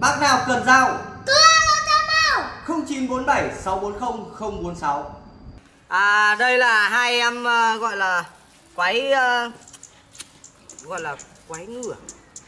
Bác nào cần dao? Cứ alo cho mau 0947 640 046 À đây là hai em uh, gọi là quái uh, gọi là quái ngựa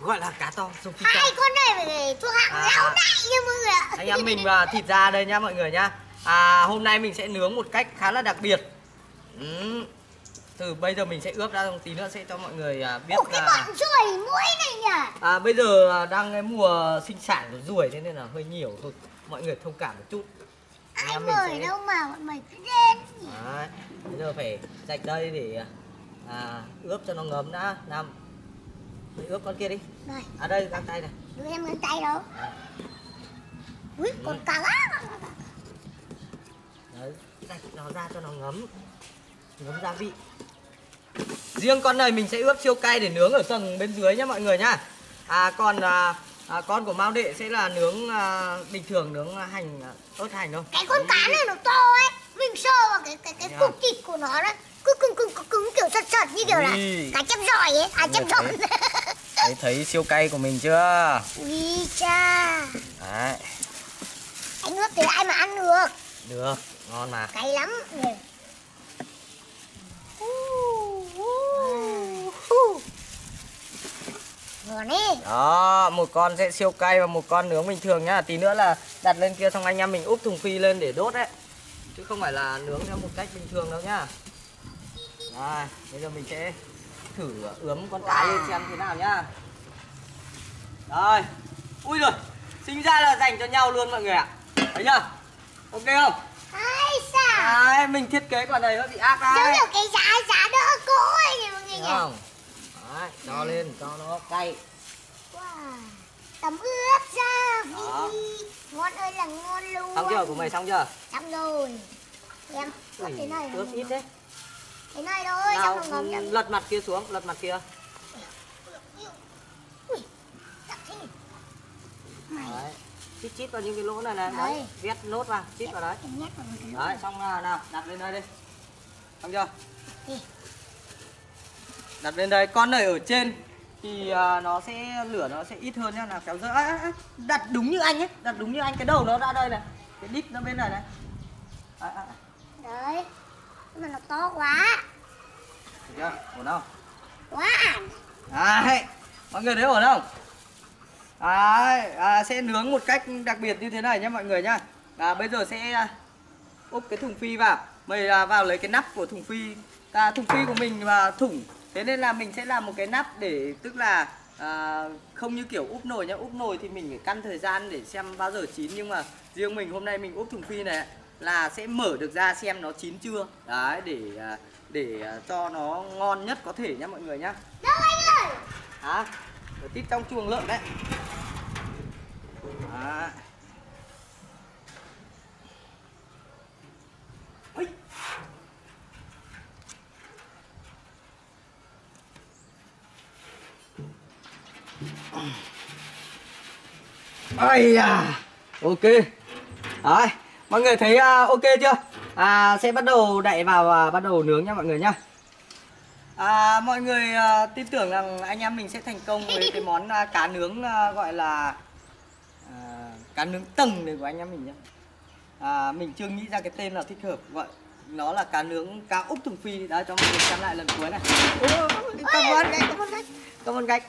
gọi là cá to sông phi to. Hai con này phải thuộc hạng À. lão đại nha mọi người ạ. Anh em mình và thịt ra đây nhá mọi người nhá. À hôm nay mình sẽ nướng một cách khá là đặc biệt. Ừ. từ bây giờ mình sẽ ướp ra tí nữa sẽ cho mọi người à, biết Ủa cái là bọn ruồi mũi này nhỉ? À, bây giờ à, đang cái mùa sinh sản của ruồi thế nên là hơi nhiều thôi. Mọi người thông cảm một chút. Ai mình mời sẽ- đâu mà bọn mày cứ đến nhỉ? Đấy, bây giờ phải rạch đây để à, ướp cho nó ngấm đã. Làm Mày ướp con kia đi. Này. À đây găng tay này. Đưa em ngón tay đâu? Ui con cá. Lá đấy rạch nó ra cho nó ngấm ngấm gia vị. Riêng con này mình sẽ ướp siêu cay để nướng ở tầng bên dưới nhá mọi người nhá. À còn à, à, con của mao đệ sẽ là nướng à, bình thường nướng hành à, ớt hành thôi Cái con cá này nó to ấy. Mình sơ vào cái cái cái Thế à? cục thịt của nó đó. Cứ cứng cứng cứng cứng kiểu sật sật như kiểu là cá chép giỏi ấy. À chép giỏi. thấy thấy siêu cay của mình chưa? Ui cha. Đấy. Anh ướp thì ai mà ăn được? Được ngon mà. Cay lắm đó, một con sẽ siêu cay và một con nướng bình thường nhá. Tí nữa là đặt lên kia xong anh em mình úp thùng phi lên để đốt đấy. Chứ không phải là nướng theo một cách bình thường đâu nhá. Rồi, bây giờ mình sẽ thử ướm con cái lên xem thế nào nhá. Rồi. Ui rồi, sinh ra là dành cho nhau luôn mọi người ạ. Thấy chưa? Ok không? Ai xa Đấy, mình thiết kế quả này hơi bị ác Giống đấy. kiểu cái giá giá đỡ cỗ ấy nhỉ mọi người nhỉ không? Đấy, cho lên cho nó cay. Wow. Tấm ướp ra Đó. Ngon ơi là ngon luôn Xong chưa? Của mày xong chưa? Xong rồi Em ướp Ui, thế này ướp ít thế. Thế này thôi Nào, xong rồi ngấm lật mặt kia xuống, lật mặt kia. Ui thế Mày Đấy. Chít chít vào những cái lỗ này này, đấy, Đấy. viết nốt vào, chít vào đấy. Đấy, xong là nào, đặt lên đây đi. Xong chưa? Đi. Đặt lên đây, con này ở trên thì à, nó sẽ lửa nó sẽ ít hơn nhá, nào kéo dỡ. À, à, à, đặt đúng như anh ấy, đặt đúng như anh cái đầu nó ra đây này. Cái đít nó bên này này. À, à, à. Đấy Nhưng mà nó to quá Được chưa? Ổn không? Quá Đấy, mọi người thấy ổn không? Đấy, à, sẽ nướng một cách đặc biệt như thế này nhé mọi người nhá. À, bây giờ sẽ à, úp cái thùng phi vào. Mày à, vào lấy cái nắp của thùng phi. À, thùng phi của mình là thủng. Thế nên là mình sẽ làm một cái nắp để tức là à, không như kiểu úp nồi nhá. Úp nồi thì mình phải căn thời gian để xem bao giờ chín nhưng mà riêng mình hôm nay mình úp thùng phi này là sẽ mở được ra xem nó chín chưa. Đấy để à, để à, cho nó ngon nhất có thể nhá mọi người nhá. Đâu anh ơi Hả? Ở tít trong chuồng lợn đấy đó. Ây. À Ok Đấy Mọi người thấy uh, ok chưa à, Sẽ bắt đầu đậy vào và bắt đầu nướng nha mọi người nhá À, mọi người uh, tin tưởng rằng anh em mình sẽ thành công với cái món uh, cá nướng uh, gọi là cá nướng tầng này của anh em mình nhé. À, mình chưa nghĩ ra cái tên nào thích hợp gọi nó là cá nướng cá úp thùng phi đấy cho mọi người xem lại lần cuối này. Cảm ơn cách, cảm ơn cách,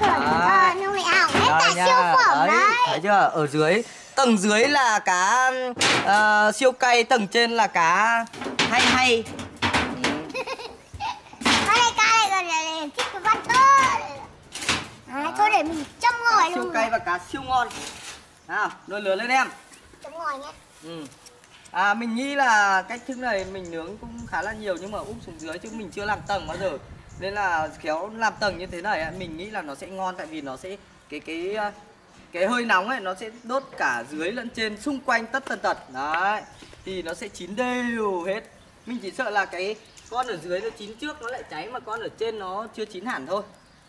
cảm ơn Đấy. ơi, nhưng mày ảo hết cả nha, siêu phẩm đấy, đấy thấy chưa? Ở dưới tầng dưới là cá à, siêu cay, tầng trên là cá hay hay. Cái này cái này gần này thích Đấy, thôi để mình châm ngòi Cá siêu luôn cay và cá siêu ngon. Nào, nồi lửa lên em. Châm ngòi nhé Ừ. À mình nghĩ là cách thức này mình nướng cũng khá là nhiều nhưng mà úp xuống dưới chứ mình chưa làm tầng bao giờ. Nên là khéo làm tầng như thế này mình nghĩ là nó sẽ ngon tại vì nó sẽ cái cái uh, cái hơi nóng ấy nó sẽ đốt cả dưới lẫn trên xung quanh tất tần tật. Đấy. Thì nó sẽ chín đều hết. Mình chỉ sợ là cái con ở dưới nó chín trước nó lại cháy mà con ở trên nó chưa chín hẳn thôi.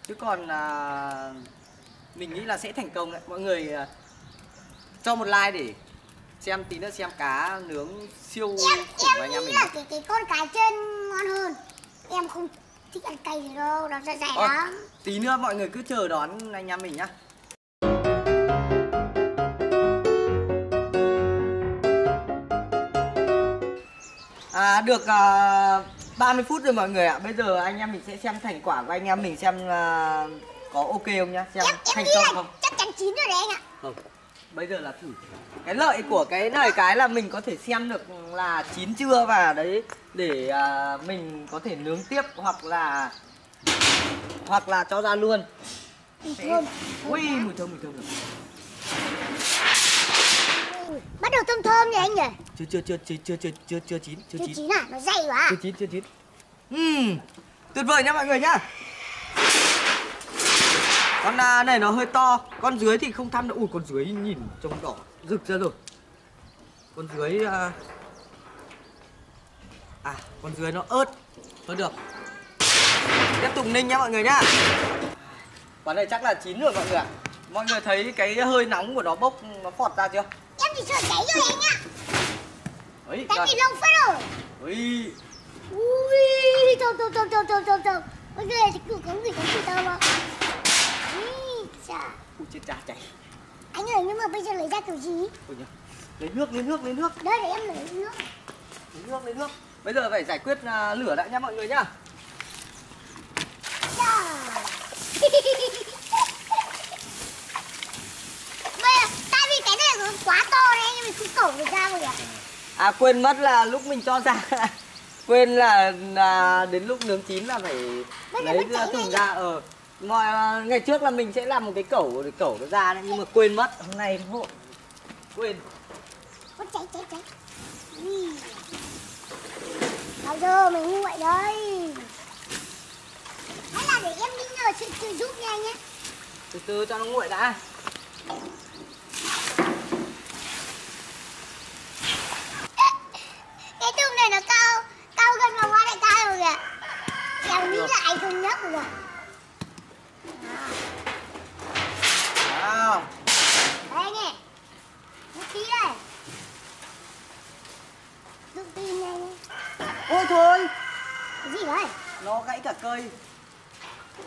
Chứ còn là mình nghĩ là sẽ thành công đấy. Mọi người à, cho một like để xem tí nữa xem cá nướng siêu em, khủng em anh em mình. Là cái, cái con cá trên ngon hơn. Em không thích ăn cay gì đâu, nó sẽ rẻ lắm. Tí nữa mọi người cứ chờ đón anh em mình nhá. À, được à, uh, 30 phút rồi mọi người ạ. Bây giờ anh em mình sẽ xem thành quả của anh em mình xem uh, có ok không nhá, xem em, em thành công không. Chắc chắn chín rồi đấy anh ạ. Không. Bây giờ là thử. Cái lợi của cái này cái là mình có thể xem được là chín chưa và đấy để à, mình có thể nướng tiếp hoặc là hoặc là cho ra luôn. Thơm Ui mùi thơm mùi thơm rồi. Bắt đầu thơm thơm rồi anh nhỉ Chưa chưa chưa chưa chưa chưa chưa chưa chín, chưa chín. chín à nó dày quá Chưa chín chưa chín. Ừm. Tuyệt vời nhá mọi người nhá. Con à, này nó hơi to, con dưới thì không thăm được. Ui con dưới nhìn trông đỏ rực ra rồi. Con dưới à, à con dưới nó ớt. Thôi được. Tiếp tục ninh nhá mọi người nhá. Quán này chắc là chín rồi mọi người ạ. Mọi người thấy cái hơi nóng của nó bốc nó phọt ra chưa? em thì sợ cháy rồi anh ạ Ấy, tại rồi. vì lâu phết rồi Ui, ui thơm thơm thơm thơm thơm thơm mọi người thì cứ có người có người thơm không Chà. ui chết cha chảy. anh ơi nhưng mà bây giờ lấy ra kiểu gì Ui nhá. Lấy nước, lấy nước, lấy nước. đây để em lấy nước lấy nước lấy nước bây giờ phải giải quyết à, lửa đã nhá mọi người nhá Chà. Bây giờ, tại vì cái này nó quá to nên anh em mình không cẩu được ra rồi ạ à quên mất là lúc mình cho ra quên là, là đến lúc nướng chín là phải Bây lấy cháy thùng ra ờ mọi à, ngày trước là mình sẽ làm một cái cẩu để cẩu nó ra đấy nhưng mà quên mất. Hôm nay vội quên. Con cháy cháy Ui. Bao giờ mình nguội đây. Hay là để em đi nhờ chị, chị giúp nha nhé. Từ từ cho nó nguội đã Cái thùng này nó cao Cao gần vào hoa đại ca rồi kìa Em nghĩ là anh không nhấc rồi à, Đây anh ơi Một tí đây Giúp tin nha anh ơi ôi thôi Cái gì đấy nó gãy cả cây.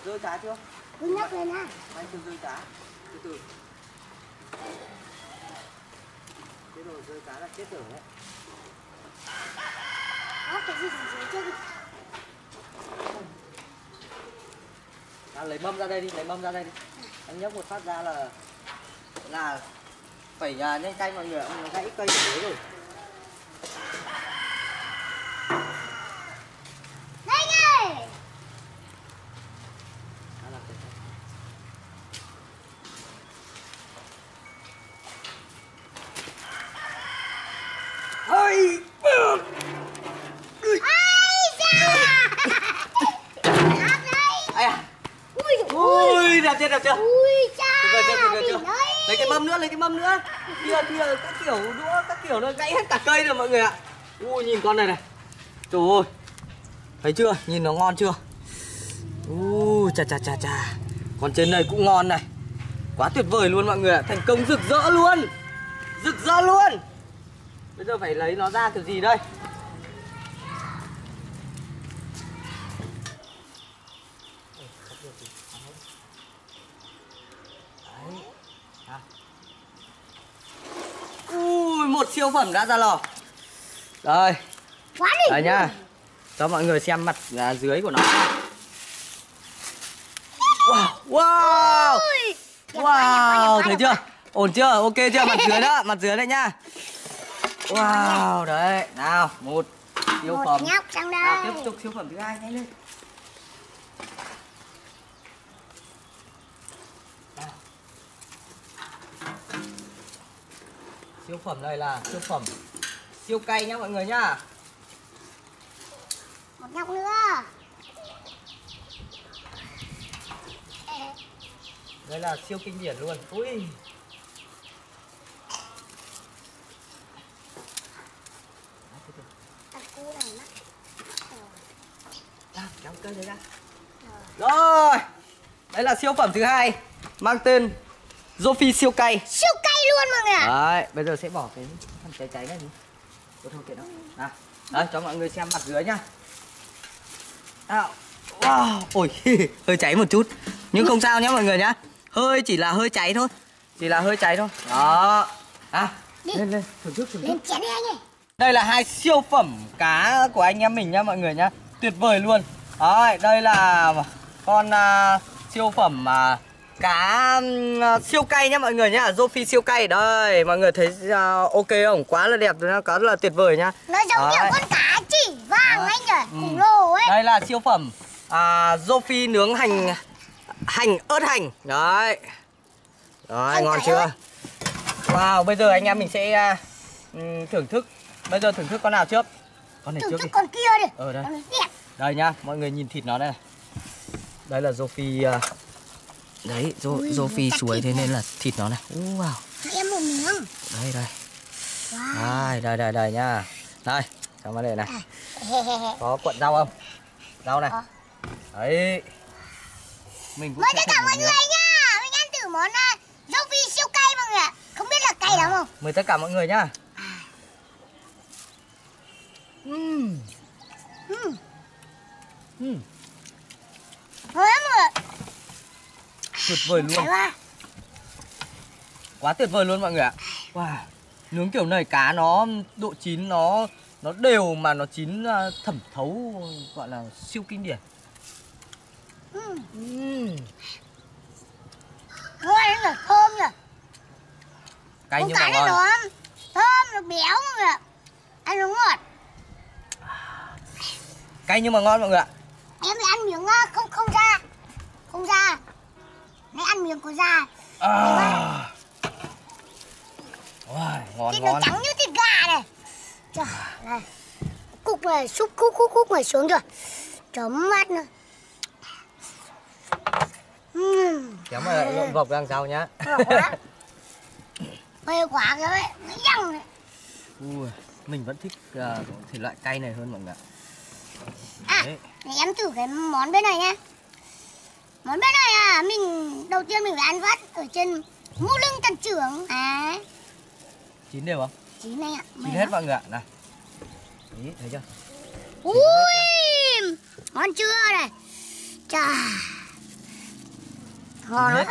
Rơi cá chưa? Cứ nhấc lên ha anh chưa rơi cá? Từ từ. Cái đồ rơi cá là chết rồi đấy. Có cái gì dưới chân? À, lấy mâm ra đây đi, lấy mâm ra đây đi. Anh nhấc một phát ra là là phải à, nhanh tay mọi người, ông nó gãy cây dưới rồi. Đây anh ơi À, là phải- Ôi! Ai da Áp đây Ai à? Ui dồi ôi Ui, đẹp chưa, đẹp chưa? Ui cha Được rồi, chưa, được rồi, đỉnh chưa? đấy. Lấy cái mâm nữa, lấy cái mâm nữa. Các kiểu đũa, các kiểu nó gãy hết cả cây rồi mọi người ạ. Ui, nhìn con này này. Trời ơi. Thấy chưa? Nhìn nó ngon chưa? Ui, chà chà chà chà. Còn trên này cũng ngon này. Quá tuyệt vời luôn mọi người ạ. Thành công rực rỡ luôn. Rực rỡ luôn. Bây giờ phải lấy nó ra kiểu gì đây? Đấy. À. Một siêu phẩm đã ra lò. Rồi, đây nhá. Cho mọi người xem mặt à, dưới của nó. Wow, wow. Wow, thấy chưa? Ổn chưa? Ok chưa? Mặt dưới đó, mặt dưới đây nhá. Wow, đấy. Nào, một siêu Một phẩm. nhóc sang đây Nào, tiếp tục siêu phẩm thứ hai nhanh lên. Siêu phẩm này là siêu phẩm siêu cay nhá mọi người nhá. Một nhóc nữa Đây là siêu kinh điển luôn. Ui. Kéo cây đấy ra. Rồi. Đây là siêu phẩm thứ hai mang tên Zophie siêu cay. Siêu cay luôn mọi người ạ Đấy, bây giờ sẽ bỏ cái phần cháy cháy này đi. Tôi thôi kệ nó. Nào. Đấy, cho mọi người xem mặt dưới nhá. Nào. Wow, ôi, hơi cháy một chút. Nhưng không sao nhá mọi người nhá. Hơi chỉ là hơi cháy thôi. Chỉ là hơi cháy thôi. Đó. À, Đi. lên lên, thưởng thức thưởng thức. Lên chén đi anh ơi Đây là hai siêu phẩm cá của anh em mình nha mọi người nhá Tuyệt vời luôn Đấy, đây là con uh, siêu phẩm uh, cá uh, siêu cay nhá mọi người nhá Joffy siêu cay Đây, mọi người thấy uh, ok không? Quá là đẹp rồi nhá, cá rất là tuyệt vời nhá Nó giống Đấy. kiểu con cá chỉ vàng Đấy. anh nhỉ Ừ. Khủng lồ ấy Đây là siêu phẩm à, Joffy nướng hành hành ớt hành Đấy Đấy, Hành ngon chưa? ớt. Wow, bây giờ anh em mình sẽ ừm, thưởng thức Bây giờ thưởng thức con nào trước? Con này Thử trước thức đi con kia đi Ờ đây Đây nhá, mọi người nhìn thịt nó đây này Đây là Joffy à, Đấy, Ui, Joffy chắc suối thịt thế nên là thịt nó này. Wow, Cho em một miếng. Đây đây. Wow. Đây, đây, đây, đây nha. Đây, trong vấn đề này. Có cuộn rau không? Rau này. Đấy. Mình cũng Mời tất cả mọi người nha. Mình ăn thử món uh, dâu phi siêu cay mọi người ạ. Không biết là cay lắm không? Mời tất cả mọi người nhá Ừm, ừ. ừm, Ngon lắm mọi người Tuyệt vời luôn. quá tuyệt vời luôn mọi người ạ. Wow Nướng kiểu này cá nó độ chín nó nó đều mà nó chín à, thẩm thấu gọi là siêu kinh điển. Ừ. Ừm, Ngon lắm rồi thơm nhỉ? Cay nhưng mà ngon. nó thơm nó béo mọi người ạ. Ăn nó ngọt. Cay nhưng mà ngon mọi người ạ. Em ăn miếng uh, không Miếng có da à. Wow, ngon Thịt nó ngon. trắng như thịt gà này. Trời này Cục này xúc khúc khúc khúc này xuống rồi. Chấm mắt nữa. Uhm, mà lại lộn vọc ra sau nhá? Ngon quá. Cái đấy Nó nhăng này. Ui, Mình vẫn thích à, thể loại cay này hơn mọi người ạ. À Đấy. để em thử cái món bên này nhá Món bên này à Mình đầu tiên mình phải ăn vắt Ở trên mũ lưng tần trưởng. À Chín đều không? Chín này ạ Chín hết mọi người ạ. Này Ý, thấy chưa? Ui Ngon chưa này? Chà. Ngon lắm.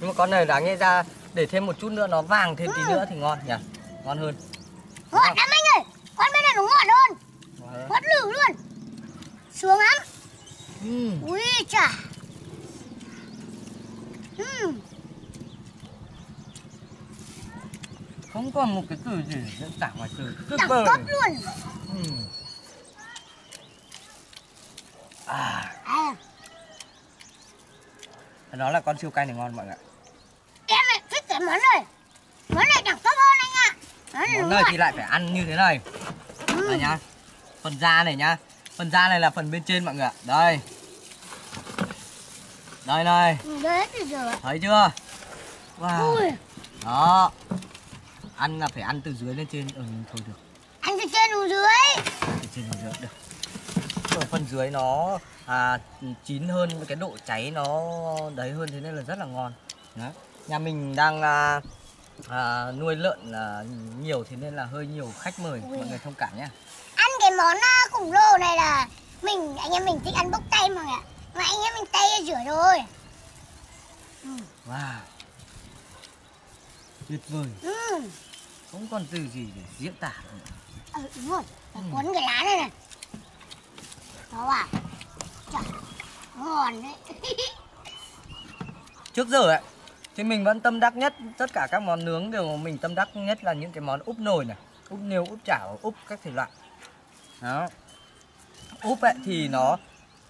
Nhưng mà con này đáng nghe ra để thêm một chút nữa nó vàng thêm tí Ừ. nữa thì ngon nhỉ? Ngon hơn. Ngọt lắm anh ơi. Con bên này nó ngọt hơn. Ngon. Ngọt lử luôn. Sướng lắm. Ừm, Ui chà Không còn một cái từ gì diễn tả ngoài từ tuyệt Đẳng cấp luôn Ừm. À, à, nó là con siêu cay này ngon mọi người ạ. Em lại thích cái món này Món này đẳng cấp hơn anh ạ này Món này thì lại phải ăn như thế này. Đây nhá. Phần da này nhá. Phần da này là phần bên trên mọi người ạ. Đây. Đây này, thấy chưa? Wow. Đó. Ăn là phải ăn từ dưới lên trên. Ừ, thôi được. Ăn từ trên xuống dưới từ trên xuống dưới được ở phần dưới nó à, chín hơn với cái độ cháy nó đấy hơn thế nên là rất là ngon đấy. nhà mình đang à, à, nuôi lợn à, nhiều thế nên là hơi nhiều khách mời Ui. mọi người thông cảm nhé Ăn cái món à, khủng lồ này là Mình, anh em mình thích ăn bốc tay mà ạ Mà anh em mình tay rửa rồi. Wow. Tuyệt vời. Ừ. Không còn từ gì để diễn tả nữa. Ừ, đúng rồi. Ừ. Cuốn cái lá này này. Đó à. Chà, ngon đấy. Trước giờ ấy thì mình vẫn tâm đắc nhất. Tất cả các món nướng đều mình tâm đắc nhất là những cái món úp nồi này. Úp niêu úp chảo úp các thể loại. Đó. Úp ấy thì nó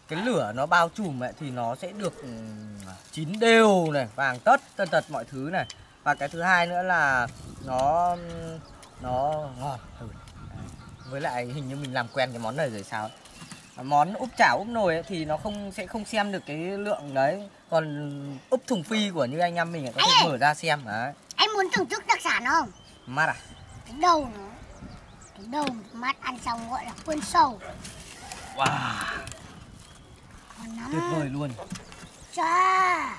cái lửa nó bao trùm ấy thì nó sẽ được ừm, chín đều này vàng tất tân tật mọi thứ này. Và cái thứ hai nữa là nó nó ngon hơn. Với lại hình như mình làm quen cái món này rồi sao ấy. món úp chảo úp nồi ấy, thì nó không sẽ không xem được cái lượng đấy. Còn úp thùng phi của như anh em mình ấy, có thể mở ra xem đấy. Anh muốn thưởng thức đặc sản không? mát à? Cái đầu nó Cái đầu mắt ăn xong gọi là quên sầu. Wow tuyệt vời luôn. Chà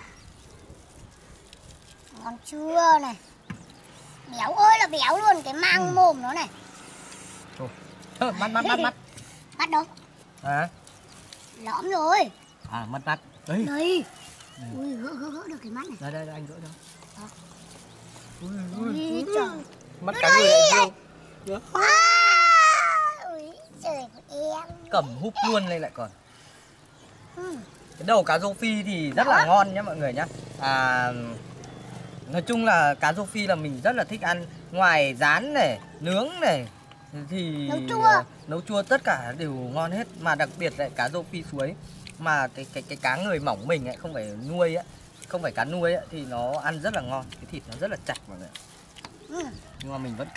Ngon chưa này? Béo ơi là béo luôn Cái mang Ừ. mồm nó này. Thôi, mắt mắt mắt mắt. Bắt đâu? À, Lõm rồi. À mắt mắt. Đấy. Đây. Ừ. Ui gỡ gỡ gỡ được cái mắt này. Đây đây, đây anh gỡ đâu Đó. ui, ui, Ui ui. trời mắt Gỡ cá đây, người lại anh. riêng À cầm húp luôn lên lại còn. Cái đầu cá rô phi thì rất là ngon nhá mọi người nhá. À, nói chung là cá rô phi là mình rất là thích ăn. Ngoài rán này nướng này thì Nấu chua. à, nấu chua tất cả đều ngon hết. Mà đặc biệt lại cá rô phi suối. Mà cái cái cái cá người mỏng mình ấy không phải nuôi á không phải cá nuôi ấy, thì nó ăn rất là ngon. Cái thịt nó rất là chặt mọi người Ừ. nhưng mà mình vẫn